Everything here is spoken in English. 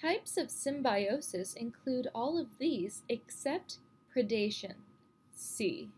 Types of symbiosis include all of these except predation. C.